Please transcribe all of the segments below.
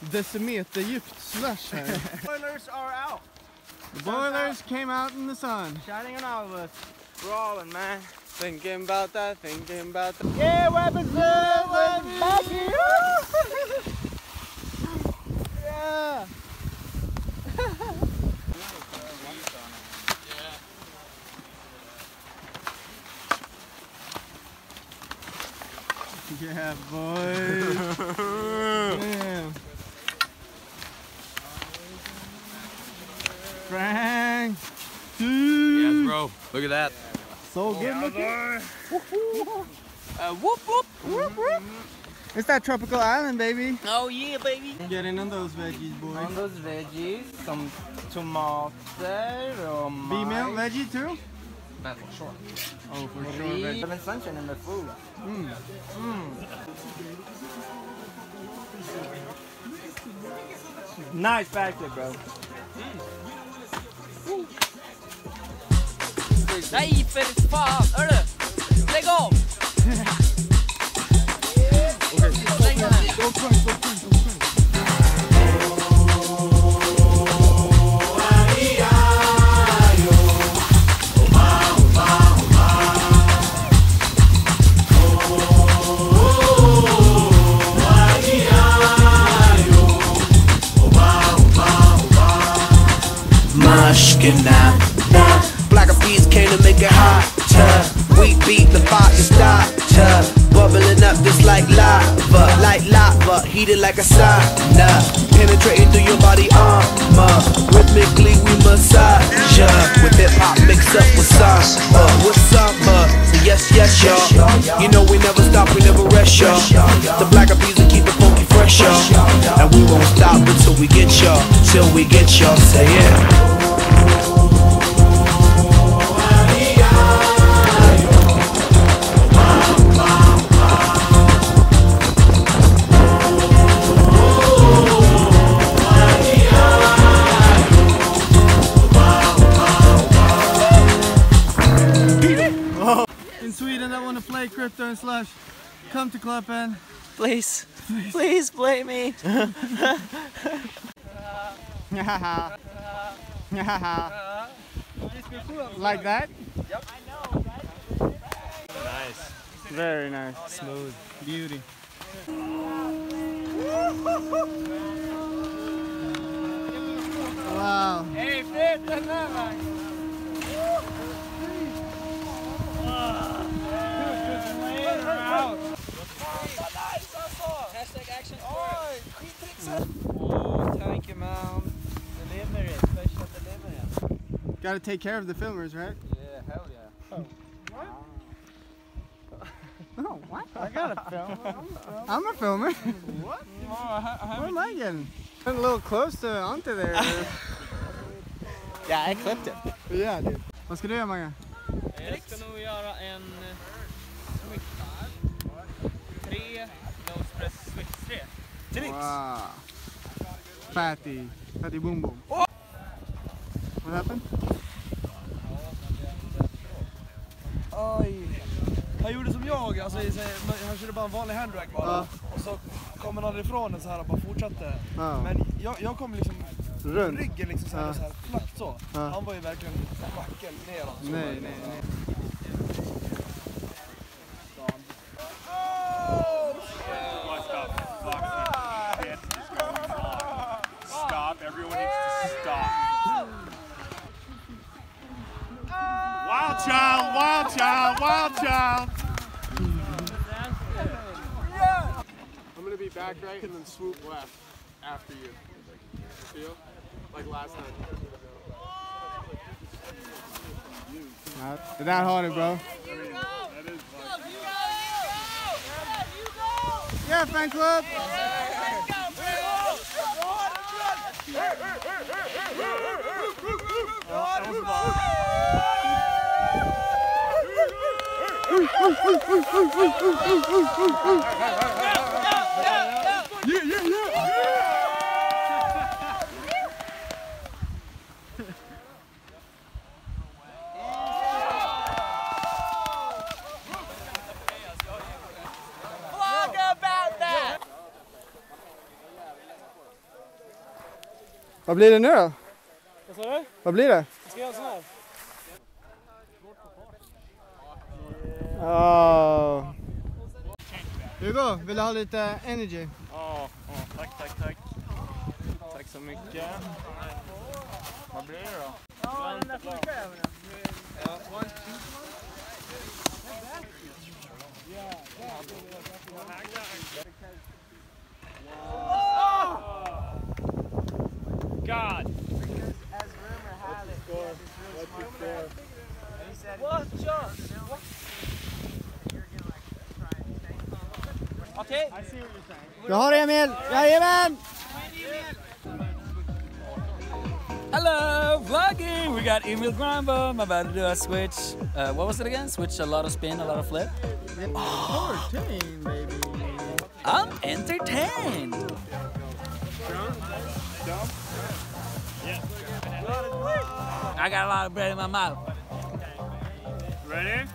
decimeterdjupt slush här. Boilers are out. The boilers came out in the sun. Shining on all of us. We're all in, man. Thinking about that, thinking about that. Yeah, weapons in, back here. Yeah. yeah, boy. Damn. Frank. Yes, bro. Look at that. So good looking. Uh, whoop whoop. Whoop, whoop. It's that tropical island, baby. Oh yeah, baby. Get in on those veggies, boy. On those veggies, some tomater or Female veggie too? That's for sure. Oh, for sure. Veg. Having sunshine in the food. Mm. Nice factory, bro. Nej för fan, hörru! Lägg av! Lägg av. heated like a sauna. Penetrating through your body armor. Rhythmically we massage ya. With hip hop mixed up with samba, with summer. So yes, yes, y'all. You know we never stop, we never rest, y'all. The black will keep it funky fresh, y'all. And we won't stop until we get y'all, till we get y'all. Say it. Play crypto and slush, come to Klappen. Please, please play me. like that? Yep. Nice. Very nice. Smooth. Beauty. Wow. Hey, fit den? Hashtag action Oh, thank you man. Delivery, special delivery. Gotta take care of the filmers, right? Yeah, hell yeah. Oh, what? I got a film. I'm a filmer. what? Oh, I, ha- What haven't... am I getting? Went a little close to onto there. Yeah, I clipped it. yeah, dude. Vad ska du göra, Mange? Jag eh, ska nog göra en eh, 3, nose press switch 3. Tricks! Wow. Fatty. Fatty boom boom. Oh! What happened? Oj. Han gjorde som jag, alltså, han körde bara en vanlig handrag bara. Ja. Och så kom han aldrig ifrån den så här och bara fortsatte. Ja. Men jag, jag kom liksom Runt. ryggen liksom så här, ja. så här, flackt så. Han var ju verkligen vacker neråt. Alltså. Nej, nej, nej. Child, wild child, wild child. I'm gonna be back right and then swoop left after you. Feel? Like last time. Det där har bro. Yeah, fan club! Yeah, yeah, yeah! Vad blir det nu då? Vad sa du? Vad blir det? Jag ska göra sån här. Oh. Hugo, vill du ha lite energy? Ja, ja, tack, tack, tack. Tack så mycket. Vad blir det då? Ja, den där funkar även. God! Okej. Du har Emil! Jajamän! Hello, vlogging. We got Emil Granbom. I'm about to do a switch. Uh, what was it again? Switch a lot of spin, a lot of flip. Fourteen, baby. I'm entertained. I got a lot of bread in my mouth. Ready?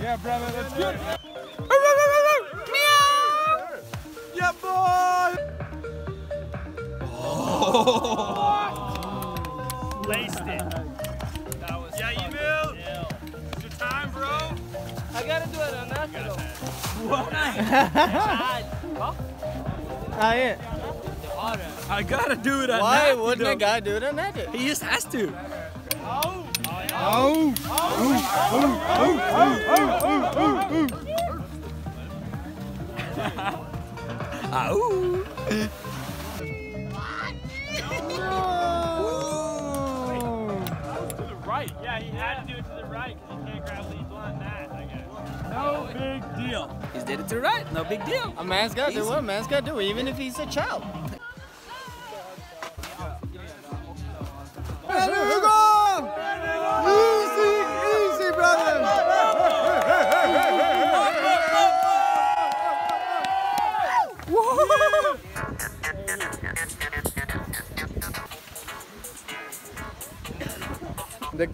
Yeah, brother, let's go. Yeah, boy! Laced it. That was yeah, Emil. It's your time, bro. I gotta do it on that though. Nej. Ah, I gotta do it. on Why that, wouldn't though. a guy do it on that? He just has to. Oh! Ow. To the right. Yeah, he had to do it to the right because he can't grab lead blunt that. I guess. No big deal. He's did it to the right. No big deal. A man's gotta do what a man's gotta do, even if he's a child.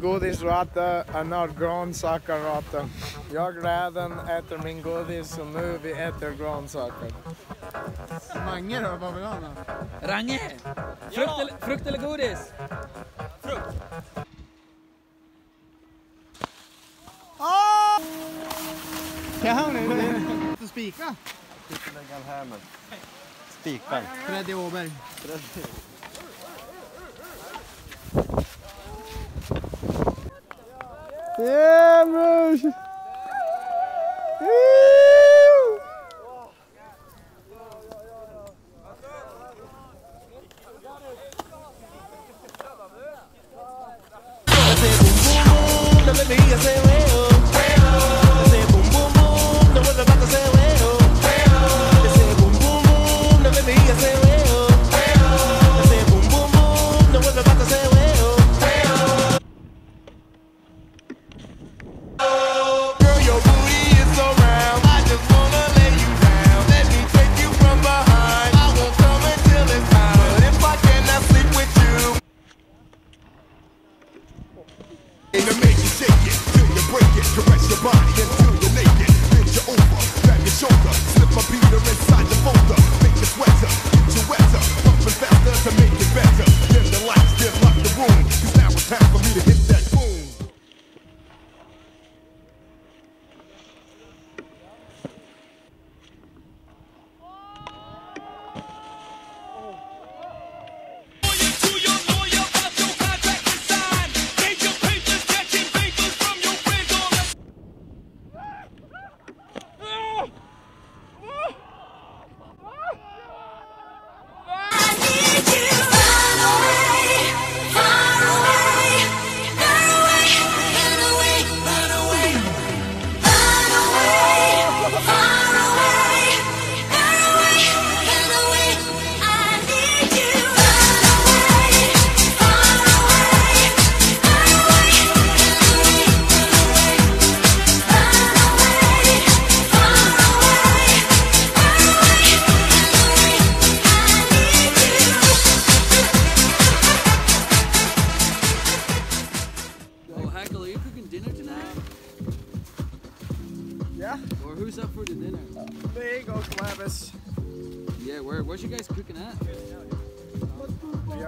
Det är är not grönsakerrata. Jag räven äter min godis och nu vi äter grönsaker. Mange då, vad vill han ha? Range. Frukt, eller, frukt eller godis? Kan ni det? Du spika? Spikar. Freddy Åberg. Yeah! Woo!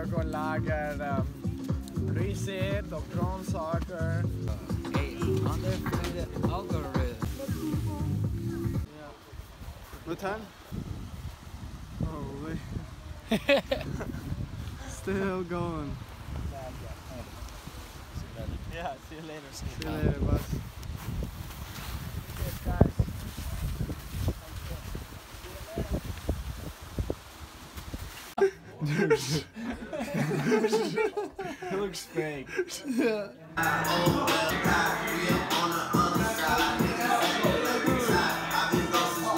Gått lager um, riset och grönsaker. Hey, undefeated algorithm. Vad ten? Holy. Still going. Yeah, see you later. See you later, boss. Fake. Yeah.